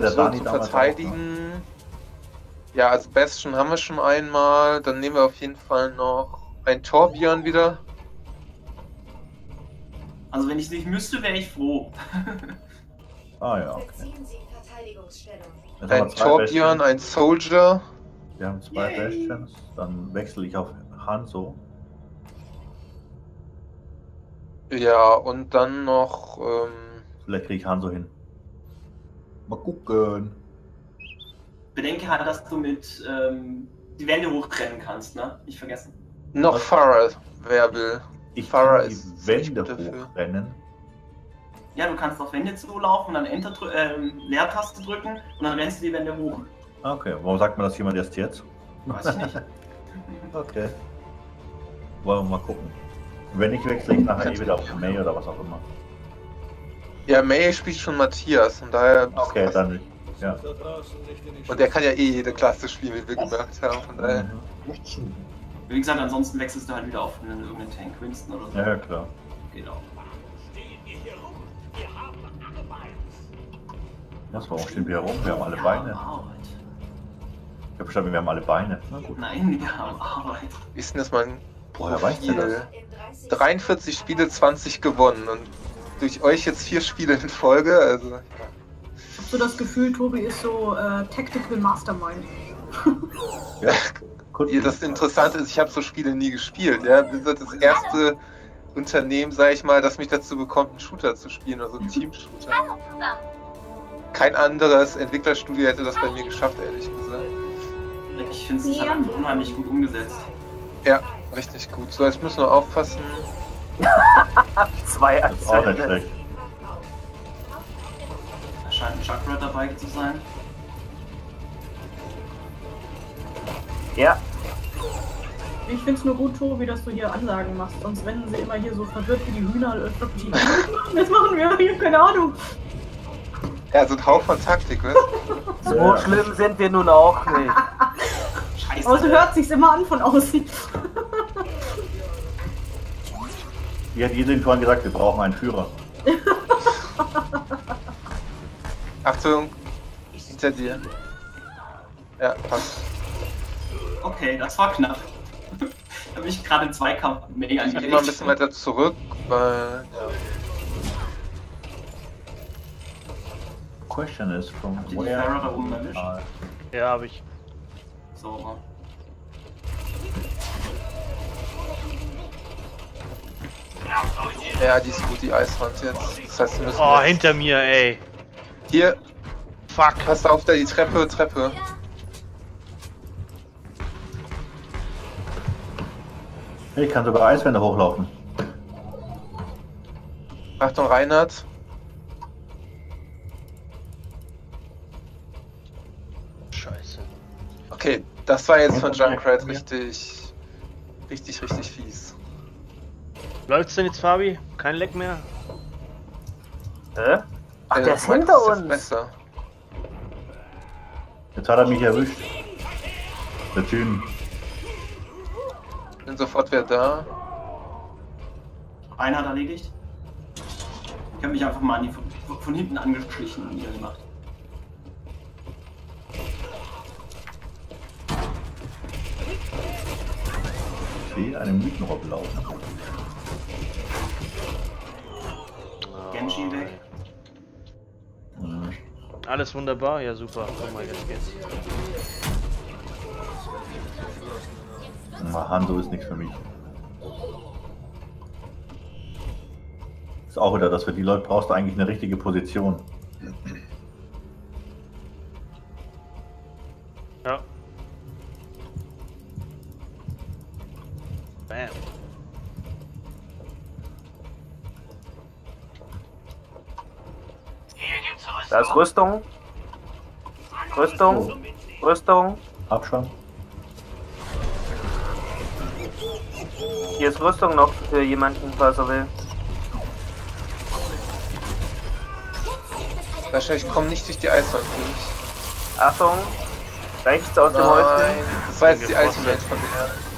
Der so Dani zu verteidigen. Ja, also Bastion haben wir schon einmal. Dann nehmen wir auf jeden Fall noch ein Torbjörn wieder. Also wenn ich es nicht müsste, wäre ich froh. Ah ja, okay. Ein Torbjörn, ein Soldier. Wir haben zwei Yay. Bastions. Dann wechsle ich auf Hanzo. Ja, und dann noch. Ähm, Vielleicht kriege ich Hanzo hin. Mal gucken. Bedenke halt, dass du mit ähm, die Wände hochrennen kannst, ne? Nicht vergessen. noch Was? Farah, wer will. Ich Farah kann ist die Wände hochrennen. Ja, du kannst auf Wände zulaufen, dann Enter drü- ähm, Leertaste drücken und dann rennst du die Wände hoch. Okay, warum sagt man das jemand erst jetzt? Weiß ich nicht. Okay. Wollen wir mal gucken. Wenn nicht, wechsle ich nachher eh wieder auf May oder was auch immer. Ja, May spielt schon Matthias, von daher. Okay, dann nicht. Ja. Und der kann ja eh jede Klasse spielen, wie wir gemerkt haben. Von daher. Mhm. Wie gesagt, ansonsten wechselst du halt wieder auf einen, irgendeinen Tank, Winston oder so. Ja, ja, klar. Geht auch. Was, warum stehen wir herum? Wir haben alle Beine. Ich habe verstanden, wir haben alle Beine. Na gut. Nein, wir haben Arbeit. Wie ist denn das mein Woher weißt du das? In 30 43 Spiele, 20 gewonnen. Und durch euch jetzt vier Spiele in Folge, also. Ich habe so das Gefühl, Tobi ist so äh, Tactical Mastermind. Ja. Das Interessante ist, ich habe so Spiele nie gespielt. Ja, Blizzard ist das erste Unternehmen, sage ich mal, das mich dazu bekommt, einen Shooter zu spielen, also einen Team-Shooter. Kein anderes Entwicklerstudio hätte das bei mir geschafft, ehrlich gesagt. Ich finde es unheimlich gut umgesetzt. Ja, richtig gut. So, jetzt müssen wir aufpassen. Zwei Das ist auch nicht schlecht. Da scheint ein Chakra dabei zu sein. Ja, Ich find's nur gut, Tobi, dass du hier Ansagen machst. Sonst rennen sie immer hier so verwirrt wie die Hühner. Was machen wir? Ich hab keine Ahnung. Ja, so ein Hauch von Taktik, was? so Ja. schlimm sind wir nun auch nicht. Scheiße. Aber so hört sich's immer an von außen. Wie hat Jedin vorhin gesagt, wir brauchen einen Führer. Achtung, hinter dir. Ja, passt. Okay, das war knapp. da bin ich gerade im Zweikampf mega Ich gehe mal ein bisschen weiter zurück, weil. Ja. Question is from where Farah da oben erwischt? are- Ja, habe ich. So. Ja, die ist gut, die Eiswand jetzt. Das heißt, wir müssen. Oh, jetzt- hinter mir, ey. Hier, Fuck. passt auf, da die Treppe, Treppe. Ich kann sogar Eiswände hochlaufen. Achtung, Reinhard. Scheiße. Okay, das war jetzt von Junkrat richtig. Richtig, richtig fies. Läuft's denn jetzt, Fabi? Kein Leck mehr? Hä? Ach, Äh, der ist hinter uns. Besser. Jetzt hat er mich erwischt. Der Jün. Bin sofort wieder da. Einer hat erledigt. Ich habe mich einfach mal an die, von, von hinten angeschlichen und niedergemacht. Ich sehe einen Mythenrob laufen. Genji weg. Alles wunderbar? Ja, super. Oh mein Gott, jetzt. Na, Hanzo ist nichts für mich. Ist auch wieder, dass für die Leute brauchst du eigentlich eine richtige Position. Da ist Rüstung. Rüstung. Rüstung. Hab schon. Hier ist Rüstung noch für jemanden, falls er will. Wahrscheinlich kommen nicht durch die Eiswand durch. Achtung. Rechts aus dem Nein, Häuschen. das war jetzt die Ultimate von mir.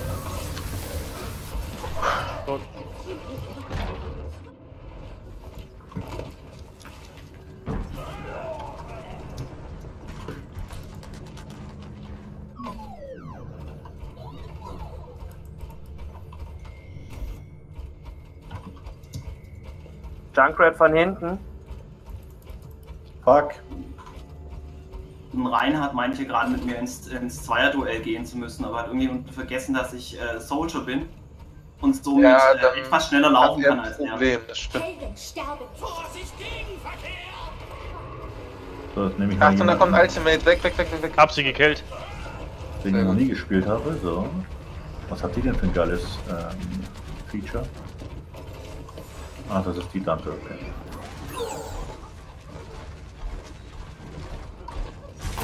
Junkrat von hinten. Fuck. Und Reinhard meinte gerade mit mir ins, ins Zweierduell gehen zu müssen, aber hat irgendwie vergessen, dass ich äh, Soldier bin und somit Ja, äh, etwas schneller laufen Hat er kann ein als er. Problem, das stimmt. So, jetzt nehme ich mal Achtung, da kommt Ultimate. Weg, weg, weg, weg, weg. Hab sie gekillt. den ich noch nie gespielt habe. So. Was hat die denn für ein geiles ähm, Feature? Ah, das ist die Dante, okay.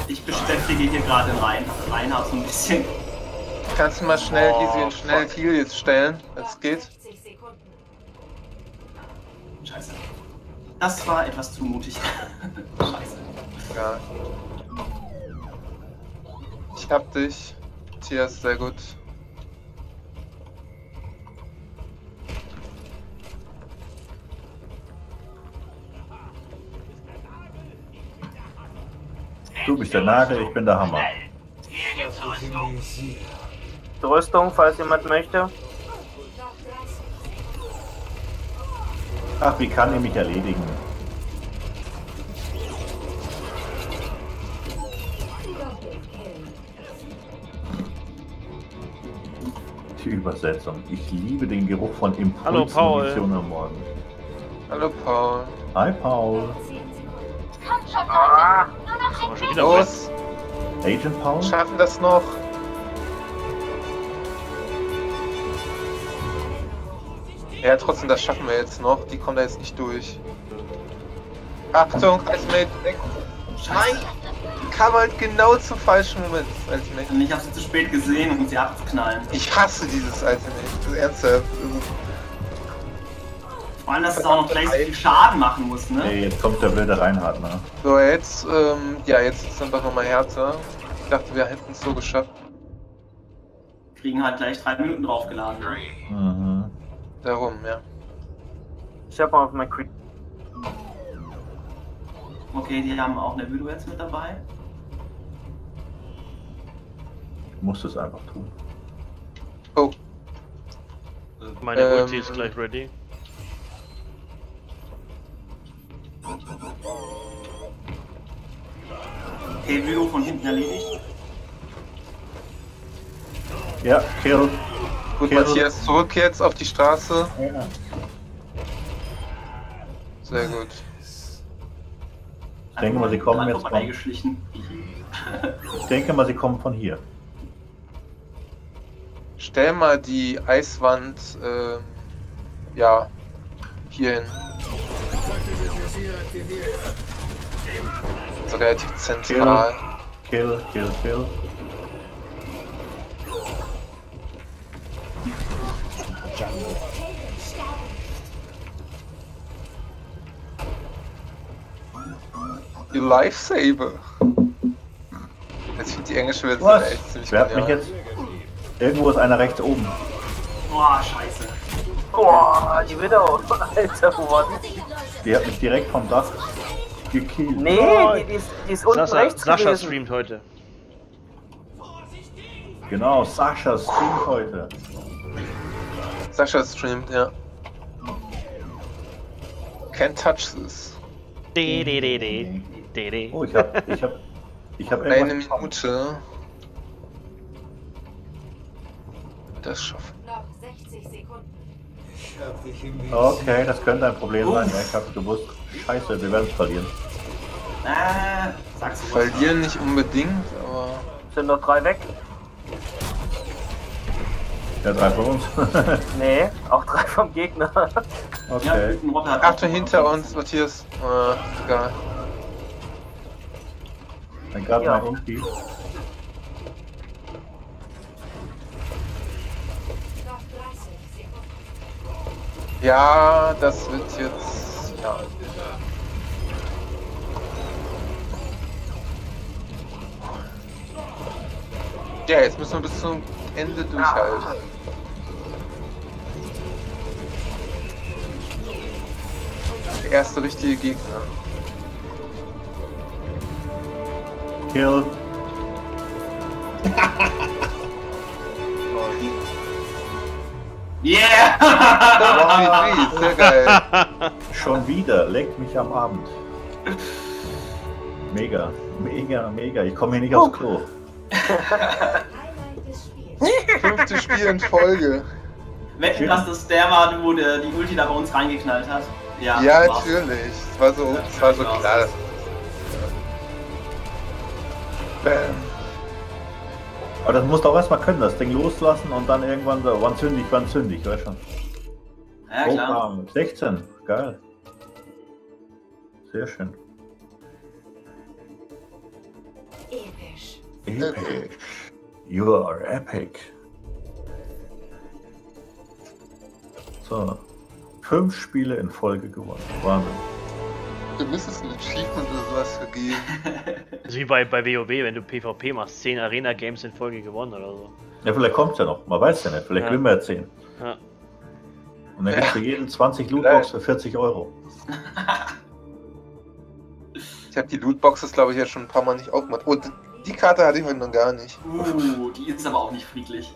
Ich beschäftige hier gerade Rein, Reinhard so ein bisschen. Kannst du mal schnell Oh, easy und schnell Heal jetzt stellen, wenn es geht? 60 Sekunden. Scheiße. Das war etwas zu mutig. Scheiße. Ja. Ich hab dich. Matthias, sehr gut. Du bist der Nagel, ich bin der Hammer. Die Rüstung, falls jemand möchte. Noch 30. Ach, wie kann ich mich erledigen? Die Übersetzung. Ich liebe den Geruch von Impulsen Hallo, Paul. Am Morgen. Hallo Paul. Hi Paul. 10 Sekunden. Ah, Aber schon wieder Los, Agent Paul? schaffen das noch. Ja, trotzdem, das schaffen wir jetzt noch. Die kommen da jetzt nicht durch. Achtung, Ultimate weg. Nein! Kam halt genau zum falschen Moment, das Ultimate. Und ich habe sie zu spät gesehen, um sie abzuknallen. Ich hasse dieses Ultimate. Ernsthaft. Vor allem, dass es auch noch gleich so viel Schaden machen muss, ne? Ey, jetzt kommt der wilde Reinhard, ne? So, jetzt, ähm, ja, jetzt ist es einfach nochmal härter. Ich dachte, wir hätten es so geschafft. Kriegen halt gleich drei Minuten draufgeladen. Mhm. Darum, ja. ich hab mal auf mein Creep. Okay, die haben auch eine Duets mit dabei. Du musst es einfach tun. Oh, Meine Ähm, Ulti ist gleich ready. Okay, Video von hinten erledigt. Ja, kill. gut, Kill. Matthias, zurück jetzt auf die Straße. Ja. Sehr gut. Ich denke mal, sie kommen jetzt von, ich denke mal, sie kommen von hier. Stell mal die Eiswand, ähm, ja, hier hin. So relativ zentral. Kill, kill, kill. Sterben. Die Lifesaver. Jetzt finde die englische Version echt ziemlich Wer hat mich jetzt... Irgendwo ist einer rechts oben. Boah, scheiße. Boah, die Widow. Alter, wo war die? Die hat mich direkt vom Dach gekillt. Nee, die, die, ist, die ist unten Sascha, rechts Sascha gewesen. streamt heute. Genau, Sascha streamt heute. Sascha streamt, ja. Can't touch this. De, de, de, de. De, de. Oh, ich hab... Ich hab... Ich hab Eine. Minute. Das schaffen. Noch 60 Sekunden. Okay, das könnte ein Problem sein. Ja, ich hab gewusst. Scheiße, wir werden es verlieren. Äh, sagst du was? Verlieren nicht unbedingt, aber. Sind noch drei weg? Ja, drei von uns. Nee, auch drei vom Gegner. Ja, okay. Achtung, auch- hinter uns, Matthias. Äh, egal. Dann gerade Ja. Ulti. Noch 30 Sekunden. Ja, das wird jetzt. Ja. Ja, jetzt müssen wir bis zum Ende durchhalten. Der erste richtige Gegner. Kill. Yeah! Wow. Sehr geil. Schon wieder, leckt mich am Abend. Mega, mega, mega. Ich komme hier nicht aufs Klo. Fünfte Spiel in Folge. Wetten, dass das der war, wo der, die Ulti da bei uns reingeknallt hat? Ja, Ja, natürlich. Es war so, es war so klar. Bam. Aber das musst du auch erstmal können, das Ding loslassen und dann irgendwann so, wann zündig, wann zündig, weißt schon. Ja, Oh, klar. bam, 16, geil. Sehr schön. Episch. Epic. You are epic. So. Fünf Spiele in Folge gewonnen. Wahnsinn. Du müsstest ein Achievement oder sowas vergeben. Ist wie bei, bei WoW, wenn du PvP machst, 10 Arena-Games in Folge gewonnen oder so. Ja, vielleicht kommt's ja noch. Man weiß ja nicht. Vielleicht Ja. gewinnen wir ja 10. Ja. Und dann kriegst du jeden 20 Lootbox für 40 Euro. Ich habe die Lootboxes, glaube ich, ja schon ein paar Mal nicht aufgemacht. Oh, die Karte hatte ich heute noch gar nicht. Uh, die ist aber auch nicht friedlich.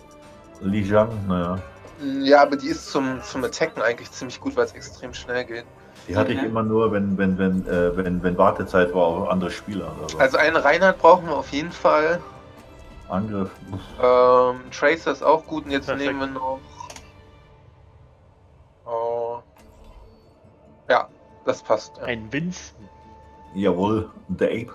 Lijiang, naja. Mm, Ja, aber die ist zum, zum Attacken eigentlich ziemlich gut, weil es extrem schnell geht. Die hatte ich immer nur, wenn, wenn, wenn, äh, wenn, wenn Wartezeit war auf andere Spieler oder so. Also einen Reinhard brauchen wir auf jeden Fall. Angriff. Ähm, Tracer ist auch gut und jetzt Perfekt. nehmen wir noch. Oh. Ja, das passt. Ja, Ein Winston. Jawohl, The Ape.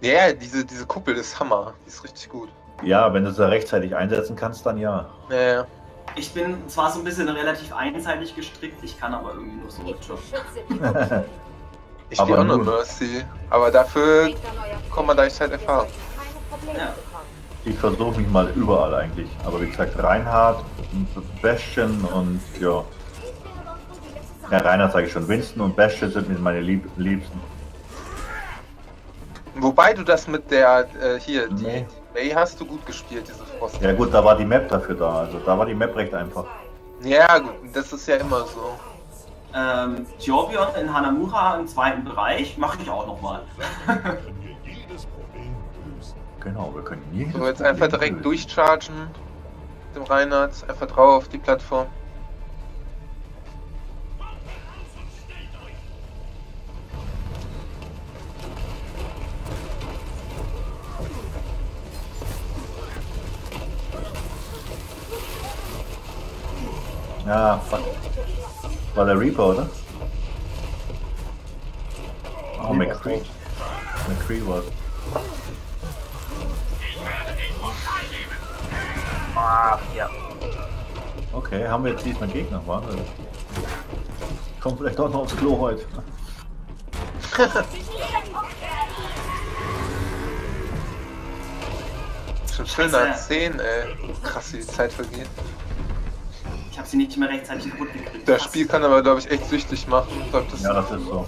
ja diese, diese Kuppel ist Hammer. Die ist richtig gut. Ja, wenn du sie rechtzeitig einsetzen kannst, dann ja. Ja, ja. Ich bin zwar so ein bisschen relativ einseitig gestrickt, ich kann aber irgendwie nur so Ich Job. Ich Aber spiele auch nur Mercy. Aber dafür man leicht halt Erfahrung. Ja. Ich versuche mich mal überall eigentlich. Aber wie gesagt, Reinhard, Bastion und ja. Ja, Reinhard sage ich schon. Winston und Bastion sind meine Lieb Liebsten. Wobei du das mit der, äh, hier, die, Nee. die May hast du gut gespielt, diese Frost. Ja gut, da war die Map dafür da. Also da war die Map recht einfach. Ja, gut, das ist ja immer so. Ähm, Jorbion in Hanamura im zweiten Bereich mache ich auch nochmal. Genau, wir können hier. So, jetzt einfach direkt durchchargen. Mit dem Reinhard, einfach drauf auf die Plattform. Ja, fuck. War der Reaper, oder? Oh, McCree. McCree war Ah, ja. Okay, haben wir jetzt diesmal Gegner, Wahnsinn. Kommt vielleicht doch noch aufs Klo heute. Schon schöner 10, ey. Krass, wie die Zeit vergeht. Ich habe sie nicht mehr rechtzeitig kaputt gekriegt. Das Spiel kann aber, glaube ich, echt süchtig machen. Ich glaub, das Ja, das ist so.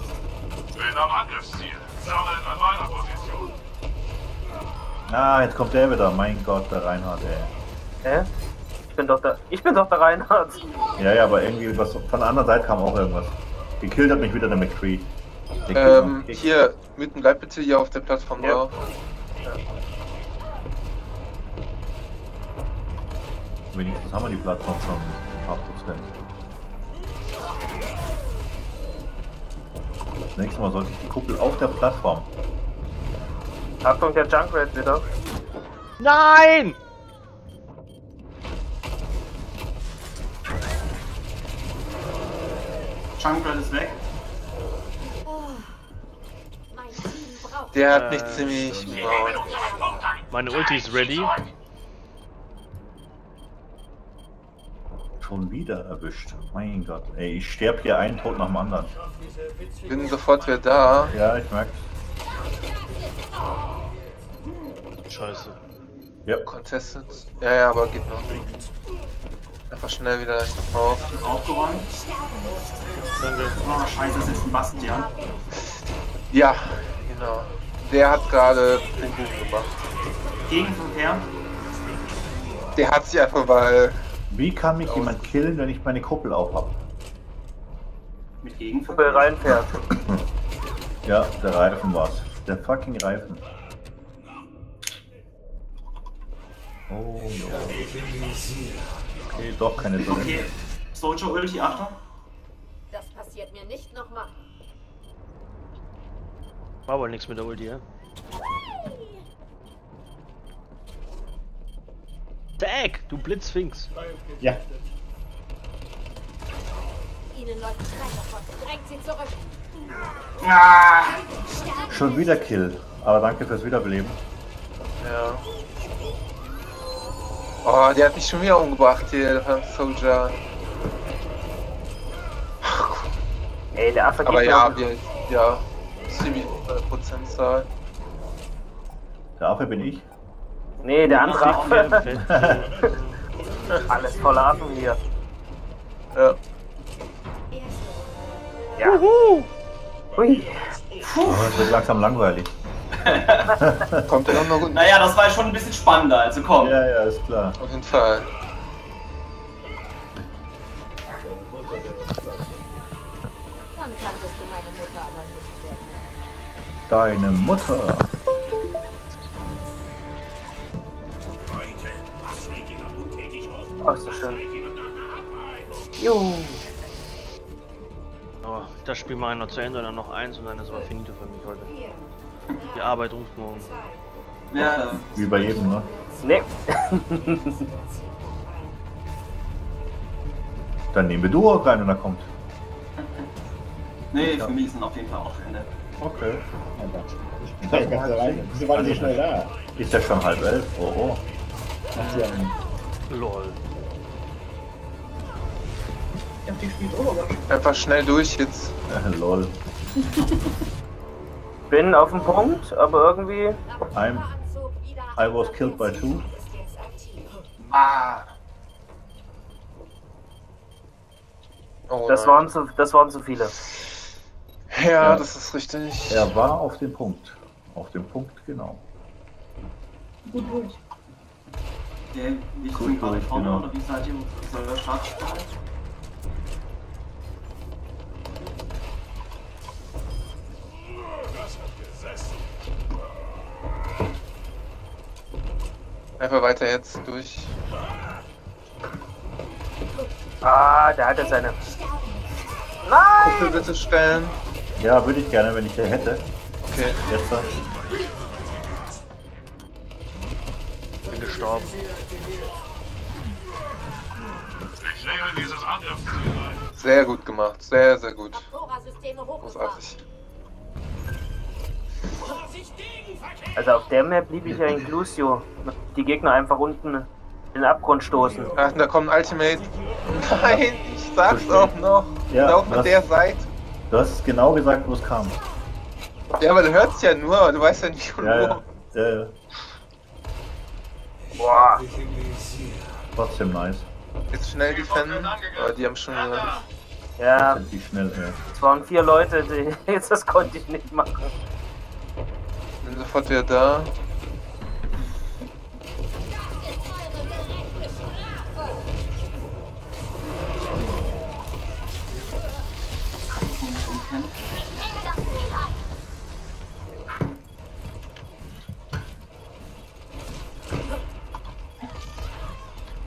Bin am Angriffsziel. Sammeln an meiner Position. Ah, jetzt kommt der wieder. Mein Gott, der Reinhard, ey. Hä? Ich bin doch der. Ich bin doch der Reinhard. Ja, ja, aber irgendwie was von der anderen Seite kam auch irgendwas. Gekillt hat mich wieder der McCree. Der Ähm, hier, mitten bleib bitte hier auf der Plattform Ja. drauf. Wenigstens haben wir die Plattform schon Prozent. Das nächste Mal sollte ich die Kuppel auf der Plattform. Achtung, der Junkrat wieder. Nein! Junkrat ist weg. Braucht Der hat Äh, mich ziemlich gebaut. Meine Ulti ist ready. Schon wieder erwischt. Mein Gott. Ey, ich sterbe hier einen Tod nach dem anderen. Bin sofort wieder da. Ja, ich merk's. Scheiße. Ja. Contested. Ja, ja, aber geht noch. Einfach schnell wieder drauf. Aufgeräumt. Danke. Oh, scheiße, das ist ein Bastian. Ja, genau. Der hat gerade den Boom gemacht. Gegenverkehr. Der hat sich einfach mal. Wie kann mich jemand killen, wenn ich meine Kuppel auf hab? Mit Kuppel Gegenverkehr. reinfährt. Ja, der Reifen war's. Der fucking Reifen. Oh ja. Okay, doch keine Sorge. Okay, Soldier Ulti, Achtung. Das passiert mir nicht nochmal. War wohl nichts mit der Ulti, ja? Tag, du Blitzfinks. Ja, Ihnen läuft Streit davon. Drängt sie zurück. Ah, Schon wieder Kill. Aber danke fürs Wiederbeleben. Ja. Oh, der hat mich schon wieder umgebracht hier, der Soldier. Ey, der Affe Aber geht ja, noch- wir, ja, ziemlich äh, Prozentzahl. Der Affe bin ich. Nee, der andere Affe. Alles voller Affen hier. Ja. Ja. Hui. Aber es wird langsam langweilig. Kommt ja noch eine Runde. naja, das war schon ein bisschen spannender, also komm. Ja, ja, ist klar. Auf jeden Fall. Dann kanntest Oh, ist das schön. Juhu. Oh, das Spiel mache ich noch zu Ende und dann noch eins und dann ist aber finito für mich heute. Die Arbeit ruft morgen. Ja, Wie bei jedem, ne? Nee. Dann nehmen wir Duo rein und er kommt. nee, für mich sind auf jeden Fall auch Ende. Okay. ich bin ganz rein. Wieso waren die so schnell da? Ist ja schon halb elf. Oh, oh. Lol. Ich hab die spielt Overwatch. Einfach schnell durch jetzt. Äh, lol. Bin auf dem Punkt, aber irgendwie. I'm, I was killed by two. Ah, Oh, Das nein. waren zu, das waren zu viele. Ja, Ja. das ist richtig. Er war auf dem Punkt. Auf dem Punkt, genau. Gut durch. wie ich Gut, vorne genau. oder wie seid ihr? Soll der Start Einfach weiter jetzt durch. Ah, der hatte seine. Kuppel bitte stellen. Ja, würde ich gerne, wenn ich der hätte. Okay. Jetzt. äh, Bin gestorben. Ich nehme dieses Angriffsziel ein. Sehr gut gemacht. Sehr, sehr gut. Großartig. Also auf der Map liebe ich ja Inclusio. Die Gegner einfach unten in den Abgrund stoßen. Ach, da kommt ein Ultimate. Nein, ich sag's auch noch. Ja, Lauf mit der Seite. Du hast es genau gesagt, wo es kam. Ja, aber du hörst ja nur, aber du weißt ja nicht von Ja, wo. ja. ja, ja. Boah. Trotzdem nice. Jetzt schnell defenden. Aber die haben schon. Ja, die schnell, ja. es waren vier Leute, die, jetzt das konnte ich nicht machen. Bin sofort wieder da.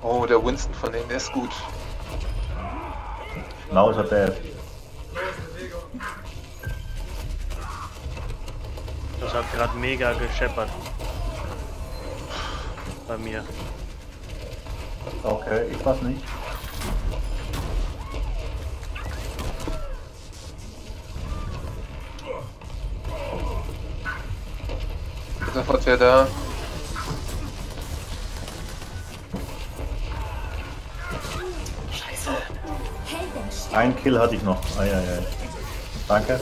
Oh, der Winston von denen, der ist gut. Now is a dead. Das hat gerade mega gescheppert. Bei mir. Okay, ich weiß nicht. Sofort wieder da. Ein Kill hatte ich noch. Eieiei. Danke.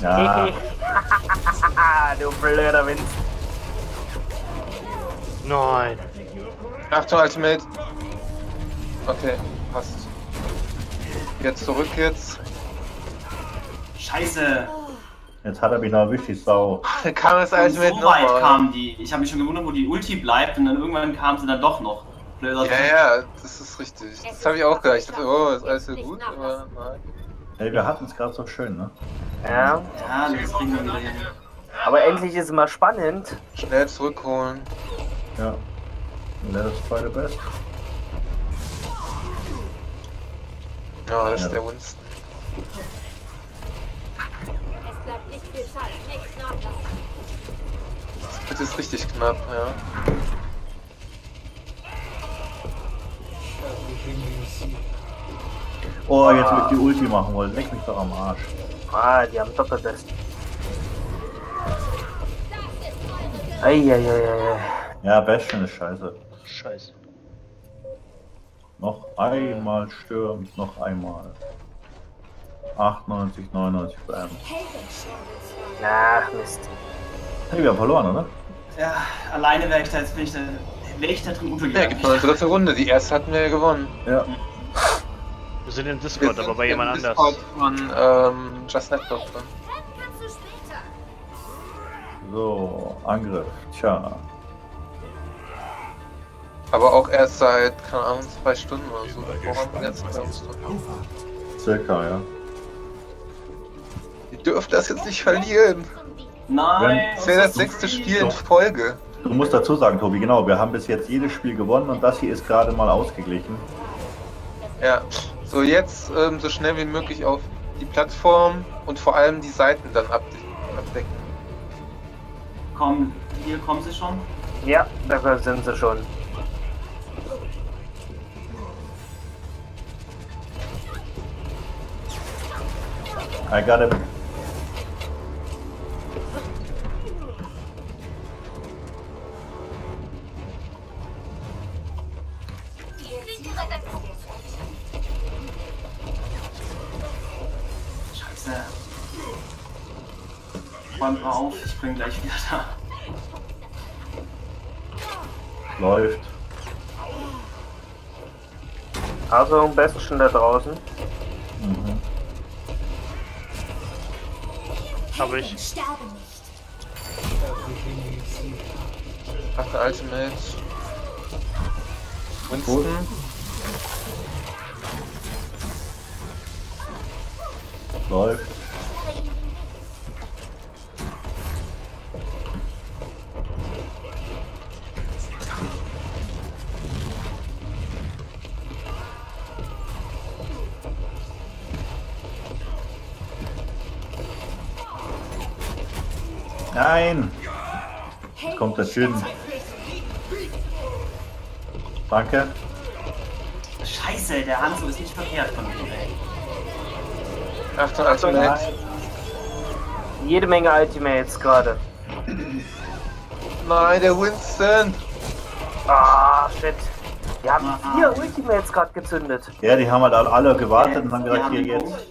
Ja, du blöder Wind. Nein. Achtung, Ultimate. Okay, passt. Jetzt zurück jetzt. Scheiße. Jetzt hat er mich noch erwischt, die Sau. Da kam das Und Ultimate so weit nochmal. kamen die. Ich habe mich schon gewundert, wo die Ulti bleibt und dann irgendwann kam sie dann doch noch. Blöder Ja, ja, das ist richtig. Das habe ich auch gedacht. Ich dachte, oh, ist alles so gut, aber nein. Ey, wir hatten es gerade so schön, ne? Ja, Ja, das kriegen wir hin. Aber endlich ist es mal spannend. Schnell zurückholen. Ja. Let us try the best. Ja, das Ja. ist der Winston. Es bleibt nicht viel Zeit. Nichts nachlassen. Das ist richtig knapp, ja. Oh, jetzt will ich die Ulti machen wollen. Leck mich doch am Arsch. Ah, die haben Doppelbest. Eieieiei. Ja, Bastion ist scheiße. Scheiße. Noch einmal stürmt, noch einmal. 98, 99 bleiben. Ach, Mist. Hey, wir haben verloren, oder? Ja, alleine wäre ich da jetzt bin ich da, wäre ich da drin Ja, untergegangen. gibt noch eine dritte Runde. Die erste hatten wir ja gewonnen. Ja. Wir sind im Wir Discord, sind aber bei jemand anders. Discord von ähm, Just Network drin. So, Angriff. Tja. Aber auch erst seit, keine Ahnung, zwei Stunden oder so. Waren wir ganz ganz Circa, ja. Dürft das jetzt nicht verlieren. Nein! Das wäre das sechste Spiel in Folge. Du musst dazu sagen, Tobi, genau, wir haben bis jetzt jedes Spiel gewonnen und das hier ist gerade mal ausgeglichen. Ja. So, jetzt ähm, so schnell wie möglich auf die Plattform und vor allem die Seiten dann abde- abdecken. Komm, hier kommen sie schon. Ja, da sind sie schon. I got it. Räumt mal auf, ich bin gleich wieder da. Läuft. Also ein Bestchen da draußen. Mhm. Habe ich. Sterbe nicht. Ach, der Ultimate. Winston. Läuft. Nein! Jetzt kommt der Schön. Danke. Scheiße, der Hanzo ist nicht verkehrt von mir, ey. Ach, der Ultimate. Jede Menge Ultimates gerade. Nein, der Winston. Ah, shit. Wir haben vier Ultimates gerade gezündet. Ja, die haben halt alle gewartet und haben gesagt, hier jetzt.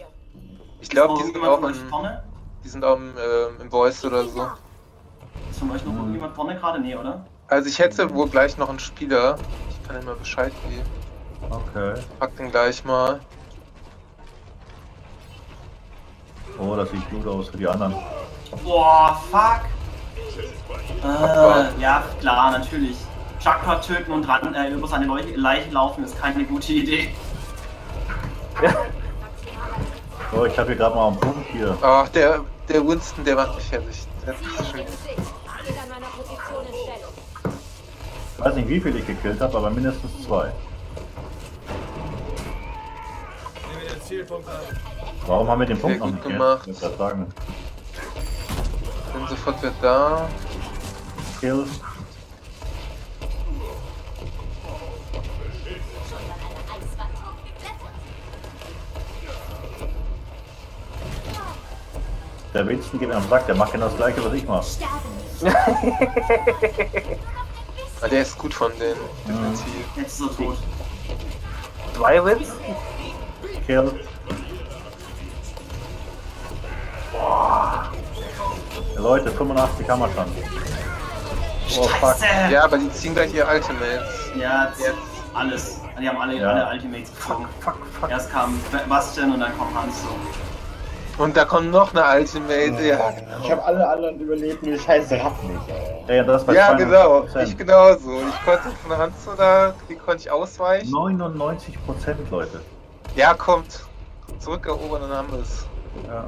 Ich glaube, die sind auch im, vorne? die sind auch im, ähm, im Voice oder so. Von euch noch irgendjemand vorne gerade? Nee, oder? Also ich hätte wohl gleich noch einen Spieler. Ich kann ihm mal Bescheid geben. Okay. Pack den gleich mal. Oh, das sieht gut aus für die anderen. Boah, fuck! Äh, ja, klar, natürlich. Chakra töten und ran, äh, über seine Leu- Leiche laufen ist keine gute Idee. So, ich habe hier gerade mal einen Punkt hier. Ach, der, der Winston, der macht mich fertig. Der ist schön. Ich weiß nicht, wie viel ich gekillt habe, aber mindestens zwei. Warum haben wir den Punkt Sehr noch nicht? gemacht. Ich würde sagen. Bin sofort wieder da. Kill. Der Winston geht mir am Sack, der macht genau das gleiche, was ich mache. Ah, der ist gut von denen. Definitiv. Jetzt ist er tot. Zwei Wins? Kill. Ja, Leute, 85 haben wir schon. Oh fuck. Ja, aber die ziehen gleich ihr Ultimates. Ja, jetzt alles. Die haben alle, Ja. alle Ultimates gezogen. Erst kam Bastian und dann kommt Hanzo. Und da kommt noch eine Ultimate. Ja, Ich habe alle anderen überlebt, nur die scheiß Ratten nicht, ey. Ja, das bei ja genau. 92%. Ich genauso. Ich konnte von der Hand so da, die konnte ich ausweichen. 99 Prozent, Leute. Ja, kommt. Zurückerobern und haben wir es. Ja.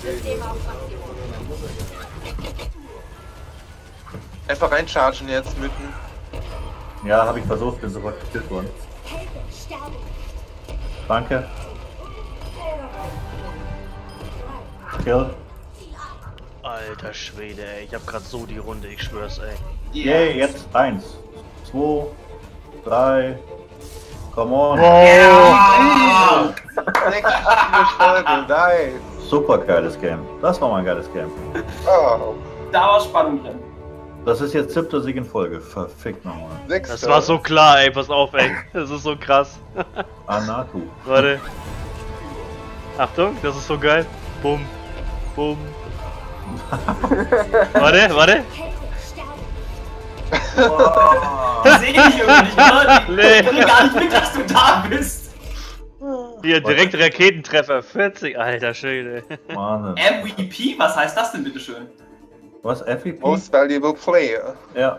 System auf Maximum. Einfach reinchargen jetzt mitten. Ja, habe ich versucht, bin sofort gekillt worden. Danke. Kill. Alter Schwede, ey. Ich hab grad so die Runde, ich schwör's, ey. Yay, jetzt eins, zwei, drei. Come on. Sechs Spiele Folge, nice. Super geiles Game. Das war mal ein geiles Game. Oh, Da war Spannung drin. Das ist jetzt siebter Sieg in Folge. Verfickt nochmal. Das war so klar, ey. Pass auf, ey. Das ist so krass. Anatu. Warte. Achtung, das ist so geil. Bumm. Bumm. warte, warte. Die sehen dich irgendwie nicht, oder? Nee. kriegen gar nicht mit, dass du da bist. Hier, direkt Raketentreffer. 40. Alter Schwede. Wahnsinn. MVP, was heißt das denn bitteschön? Was? FVP? Most Valuable Player. Ja.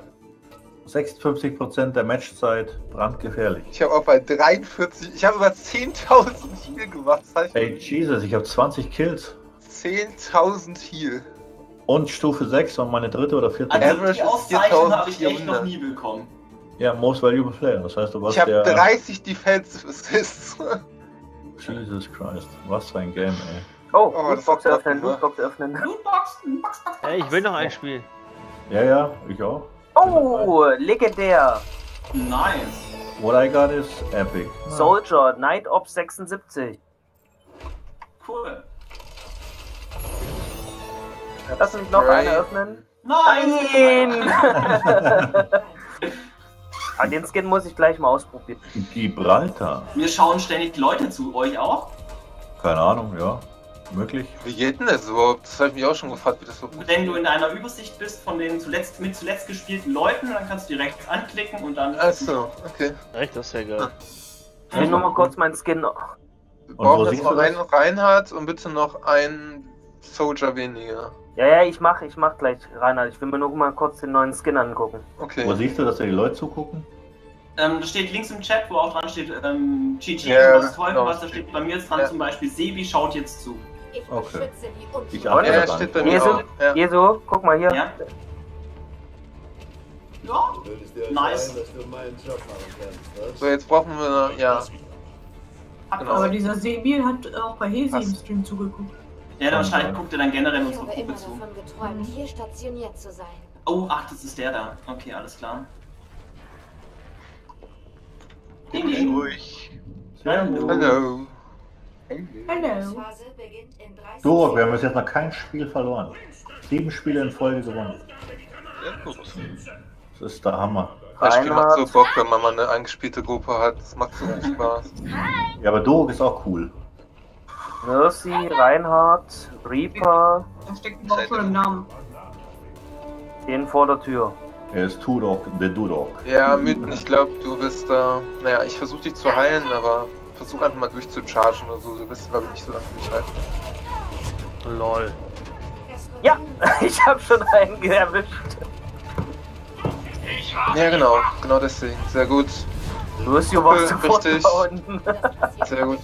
56% der Matchzeit. Brandgefährlich. Ich habe auch bei 43, ich habe über 10.000 Heal gemacht. Das heißt, Ey, Jesus, ich habe 20 Kills. 10.000 Heal. Und Stufe 6 und meine dritte oder vierte. Also Average die Auszeichnung habe ich echt 4400. noch nie bekommen. Ja, Most Valuable Player. Das heißt, du warst Ich habe der. 30 Defensive Assists. Jesus Christ. Was für ein Game, ey. Oh, Oh, Lootbox öffnen. Lootbox öffnen. Lootbox, Box, Box, Ey, ich will noch ein Spiel. Ja, ja, ich auch. Oh, legendär. Nice. What I got is epic. Soldier, Night Ops 76. Cool. Lass mich noch eine öffnen. Nein! Nein! Ah, den Skin muss ich gleich mal ausprobieren. Gibraltar. Mir schauen ständig Leute zu, euch auch. Keine Ahnung, ja. Möglich. Wie geht denn das überhaupt? Das habe ich mich auch schon gefragt, wie das so Wenn du in einer Übersicht bist von den zuletzt, mit zuletzt gespielten Leuten, dann kannst du die rechts anklicken und dann. Achso, okay. Echt, das ist ja geil. Ich will nur mal kurz meinen Skin. Wir wo brauchen jetzt noch du das? einen Reinhard und bitte noch einen Soldier weniger. Ja, ja, ich mach, ich mach gleich, Reinhard. Ich will mir nur mal kurz den neuen Skin angucken. Okay. Wo siehst du, dass da die Leute zugucken? Ähm, da steht links im Chat, wo auch dran steht, ähm, GG, Ja, was toll, genau. was da steht bei mir jetzt dran Ja. zum Beispiel, Sebi schaut jetzt zu. Ich Okay. beschütze die Ich Unschuldigen. achte Ja, da steht bei auch. Ja. Jesu, guck mal hier. Ja? Ja, nice. So, jetzt brauchen wir, ja. Genau. Aber dieser Sebil hat auch bei Hesi im. Stream zugeguckt. Ja, dann wahrscheinlich guckt er dann generell Ich unsere habe immer Gruppe zu. davon geträumt, hier stationiert zu sein. Oh, ach, das ist der da. Okay, alles klar. Ding, ding. Ruhig. Hallo. Hallo. Hallo. Phase beginnt in 30 Du, wir haben bis jetzt noch kein Spiel verloren. Sieben Spiele in Folge gewonnen. Das ist der Hammer. Das Spiel macht so. Bock, wenn man mal eine eingespielte Gruppe hat. Das macht so viel Spaß. Ja, aber Durok ist auch cool. Mercy, Reinhard, Reaper, Da steckt überhaupt schon im Namen. den vor der Tür. Er ist Tudok, der Dudok. Ja, Mythen, ich glaube, du bist da. naja, ich versuche dich zu heilen, aber versuch einfach mal durchzuchargen oder so. Du bist, glaube ich, nicht so lange durchhalten. Lol. Ja, ich hab schon einen erwischt. Ja, genau. Genau deswegen. Sehr gut. Lucio war sofort richtig. Sehr gut.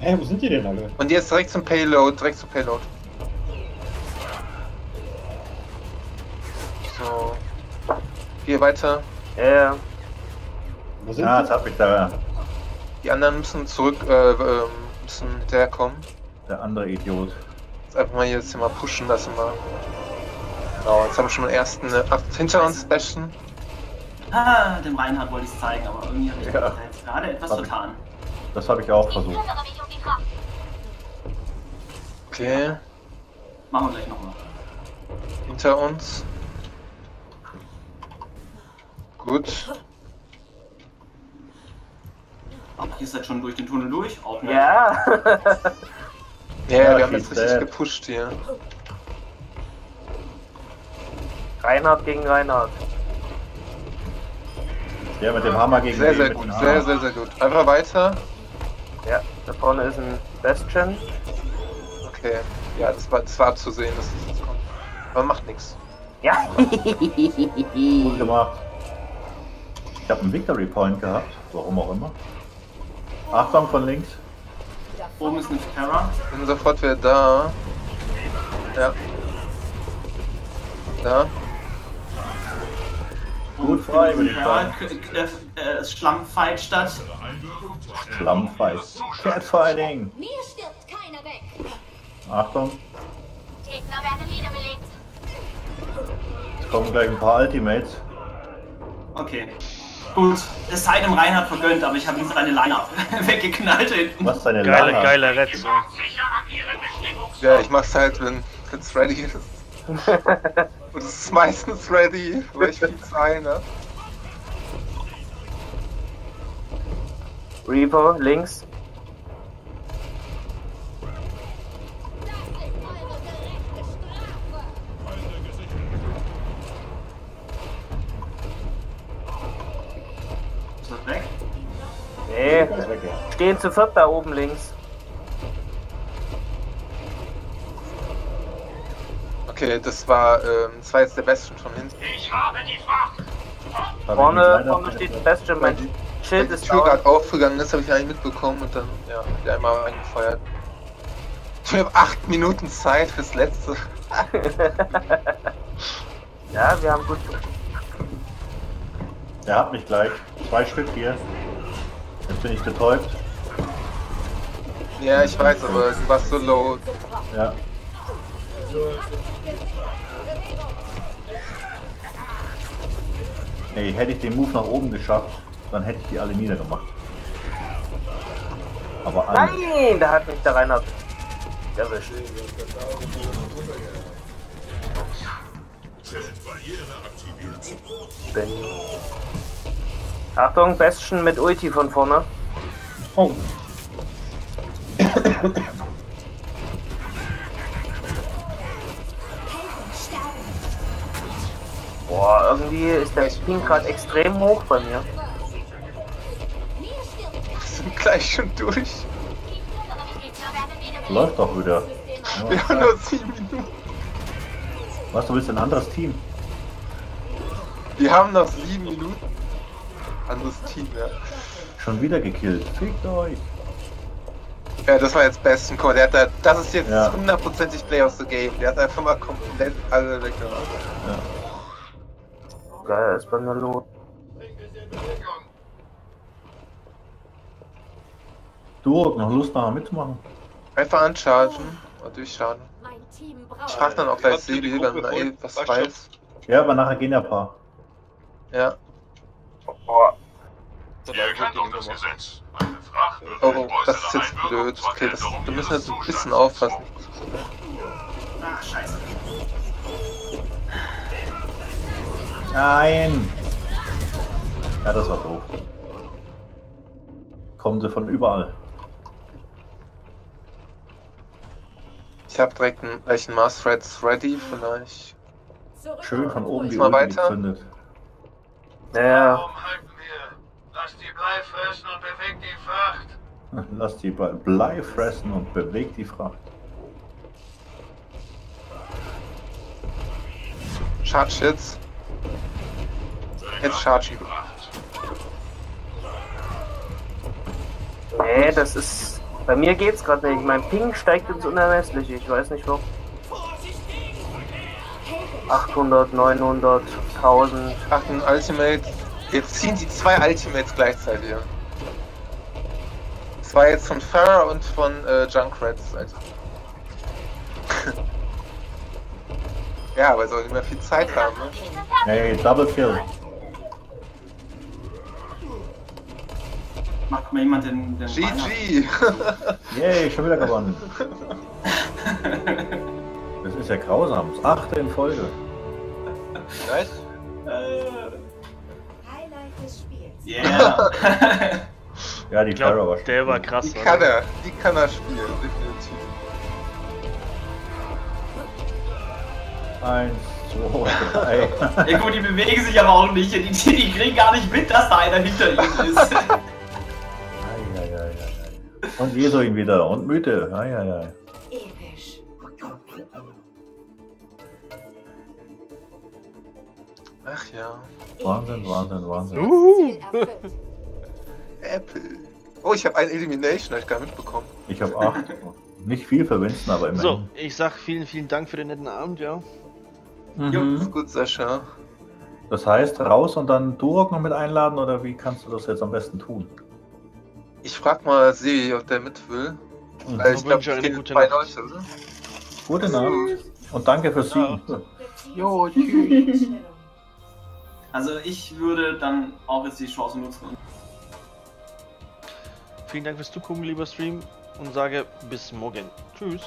Hä, wo sind die denn alle? Und jetzt direkt zum Payload. Direkt zum Payload. So. Geh weiter. Ja, Wo sind Ah, die? jetzt hat mich da Die anderen müssen zurück, äh, ähm, müssen hinterherkommen. der andere Idiot. Jetzt einfach mal hier jetzt hier mal pushen lassen mal. Genau, jetzt haben wir schon den ersten äh, ach, hinter uns Bastion. Ah, dem Reinhard wollte ich es zeigen, aber irgendwie habe ich Ja. jetzt gerade etwas Hab ich. vertan. Das habe ich auch versucht. Okay, Machen wir gleich nochmal. hinter uns. Gut. Ach, ihr seid schon durch den Tunnel durch? Auch nicht. ja. Ja, Ja, wir haben jetzt richtig dead. gepusht hier. Reinhard gegen Reinhard. Der mit dem Hammer gegen Sehr, sehr gut, sehr, sehr, sehr gut. Einfach weiter. Ja, da vorne ist ein Bastion. Okay. Ja, das war, das war abzusehen, dass das jetzt kommt. Aber macht nichts. Ja. Gut gemacht. Ich habe einen Victory Point gehabt, warum auch immer. Achtung von links. Oben ist eine Terra. Bin sofort wieder da. Ja. Da. Gut frei, würde ich sagen. äh, äh, Schlammfight statt. Schlammfight. Catfighting. Mir stirbt keiner weg. Achtung, Gegner werden wiederbelebt. es kommen gleich ein paar Ultimates. Okay. Gut, es sei dem Reinhard vergönnt, aber ich habe ihm seine Line-Up weggeknallt hinten. Was ist deine Geile, Lana? geile Bestimmungsort. Ja, ich mach's halt, wenn es ready ist. Und es ist meistens ready, weil ich viel Zeit ne? Reaper, links. Das ist eure gerechte Strafe. Ist das weg? Nee, Das ist weg, ja. stehen zu viert da oben links. Okay, das war, ähm, das war jetzt der Beste schon hinten. Ich habe die Fracht. Vorne, vorne steht ein Bastion, mein Schild die ist Tür down. gerade aufgegangen ist, habe ich eigentlich mitbekommen und dann, ja, die einmal eingefeuert. Ich habe acht Minuten Zeit fürs letzte. Ja, wir haben gut. Er hat mich gleich. Zwei Stück hier. Jetzt bin ich betäubt. Ja, ich weiß, aber du warst so low. Ja. Ey, hätte ich den Move nach oben geschafft, dann hätte ich die alle niedergemacht. Aber alle. Nein, da hat mich der Reinhard erwischt. Bin. Achtung, Bastion mit Ulti von vorne. Oh, Boah, irgendwie ist der Ping gerade extrem hoch bei mir. Wir sind gleich schon durch. Läuft doch wieder. Wir haben nur sieben Minuten. Was, du willst ein anderes Team? Wir haben noch sieben Minuten. Anderes Team, ja. Schon wieder gekillt. Fickt euch. Ja, das war jetzt besten Call. Der hat da, das ist jetzt Ja. hundertprozentig Play of the Game. Der hat einfach mal komplett alle weggemacht. Geil, ist bei mir los. Du, noch Lust nachher mitzumachen? Einfach anchargen und durchschaden. Team Ich braucht frag dann auch gleich Sebi, wenn er eh was weiß. Ja, aber nachher gehen ja ein paar. Ja. Boah, Ihr kennt doch das Gesetz. Eine Fracht wird Oh, das ist jetzt blöd. Okay, das, wir müssen jetzt ein bisschen Zustands aufpassen. Ach, scheiße. Nein! Ja, das war doof. Kommen sie von überall. Ich habe direkt einen, gleich einen Mars Threads ready, vielleicht. Schön von oben die Mal weiter. gezündet. ja, Warum halten wir? Lass die Blei fressen und bewegt die Fracht. Lass die Blei- fressen und bewegt die Fracht. Charge jetzt. Jetzt chargen. nee, das ist. Bei mir geht's gerade nicht. Mein Ping steigt ins Unermessliche. Ich weiß nicht warum. 800, 900, 1000. Ach, ein Ultimate. Jetzt ziehen sie zwei Ultimates gleichzeitig. an. Zwei jetzt von Farah und von äh, Junkrats. Also. ja, aber soll nicht mehr viel Zeit haben. Ne? Hey, Double Kill. Macht mal jemand den, den? GG! Yay, schon wieder gewonnen. Das ist ja grausam. Das achte in Folge. nice. Highlight des Spiels. Yeah. Ja, die Terror war der war krass. Die kann er, die kann er spielen, definitiv. Eins, zwei, drei. ja gut, die bewegen sich aber auch nicht. Die, die, die kriegen gar nicht mit, dass da einer hinter ihnen ist. Und Jesuin wieder. Und Mythe. Eieiei. Episch. Ach ja. Wahnsinn, Wahnsinn, Wahnsinn. Erfüllt. Apple. Oh, ich habe ein Elimination, hab ich gar nicht mitbekommen. Ich habe acht. Nicht viel Winston, aber immerhin. So, ich sag vielen, vielen Dank für den netten Abend, ja. Mhm. Ist gut, Sascha. Das heißt, raus und dann Durok noch mit einladen oder wie kannst du das jetzt am besten tun? Ich frag mal Sie, ob der mit will. Mhm. Weil ich glaube, ich eine es gehen gute zwei Nacht. Leute, oder? Gute Nacht und danke fürs. Siegen. Jo, tschüss. Also ich würde dann auch jetzt die Chance nutzen Vielen Dank fürs Zugucken, lieber Stream, und sage bis morgen. Tschüss.